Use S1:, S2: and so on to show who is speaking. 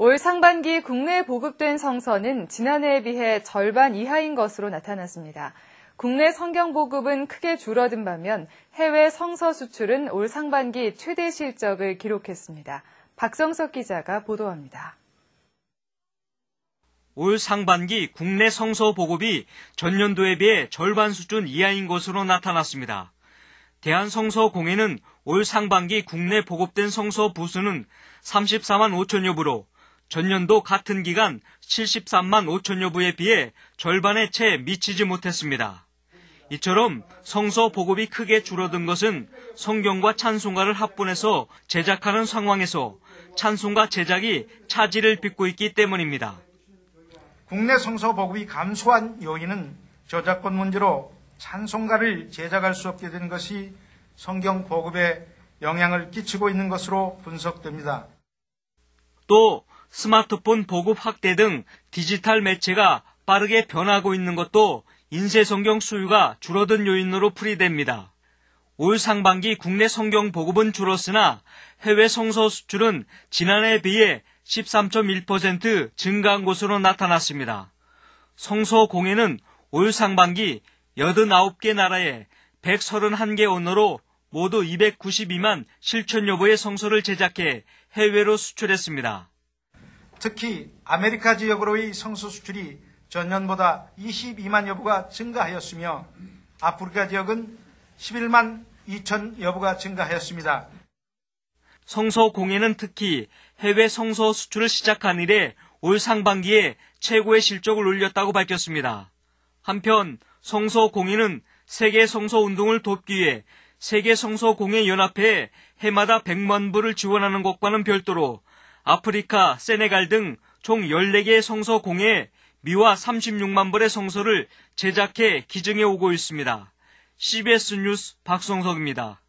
S1: 올 상반기 국내 보급된 성서는 지난해에 비해 절반 이하인 것으로 나타났습니다. 국내 성경 보급은 크게 줄어든 반면 해외 성서 수출은 올 상반기 최대 실적을 기록했습니다. 박성석 기자가 보도합니다.
S2: 올 상반기 국내 성서 보급이 전년도에 비해 절반 수준 이하인 것으로 나타났습니다. 대한성서공회는 올 상반기 국내 보급된 성서 부수는 34만 5천여 부로 전년도 같은 기간 73만 5천여 부에 비해 절반에 채 미치지 못했습니다. 이처럼 성서 보급이 크게 줄어든 것은 성경과 찬송가를 합본해서 제작하는 상황에서 찬송가 제작이 차질을 빚고 있기 때문입니다.
S3: 국내 성서 보급이 감소한 요인은 저작권 문제로 찬송가를 제작할 수 없게 된 것이 성경 보급에 영향을 끼치고 있는 것으로 분석됩니다.
S2: 또 스마트폰 보급 확대 등 디지털 매체가 빠르게 변하고 있는 것도 인쇄 성경 수요가 줄어든 요인으로 풀이됩니다. 올 상반기 국내 성경 보급은 줄었으나 해외 성서 수출은 지난해에 비해 13.1% 증가한 것으로 나타났습니다. 성서 공예는 올 상반기 89개 나라에 131개 언어로 모두 292만 7천 여 부의 성서를 제작해 해외로 수출했습니다.
S3: 특히 아메리카 지역으로의 성서 수출이 전년보다 22만 여부가 증가하였으며 아프리카 지역은 11만 2천 여부가 증가하였습니다.
S2: 성서공회는 특히 해외 성서 수출을 시작한 이래 올 상반기에 최고의 실적을 올렸다고 밝혔습니다. 한편 성서 공예는 세계 성서 운동을 돕기 위해 세계 성서 공예 연합회에 해마다 100만 불을 지원하는 것과는 별도로 아프리카, 세네갈 등 총 14개의 성서 공예에 미화 36만 불의 성서를 제작해 기증해 오고 있습니다. CBS 뉴스 박성석입니다.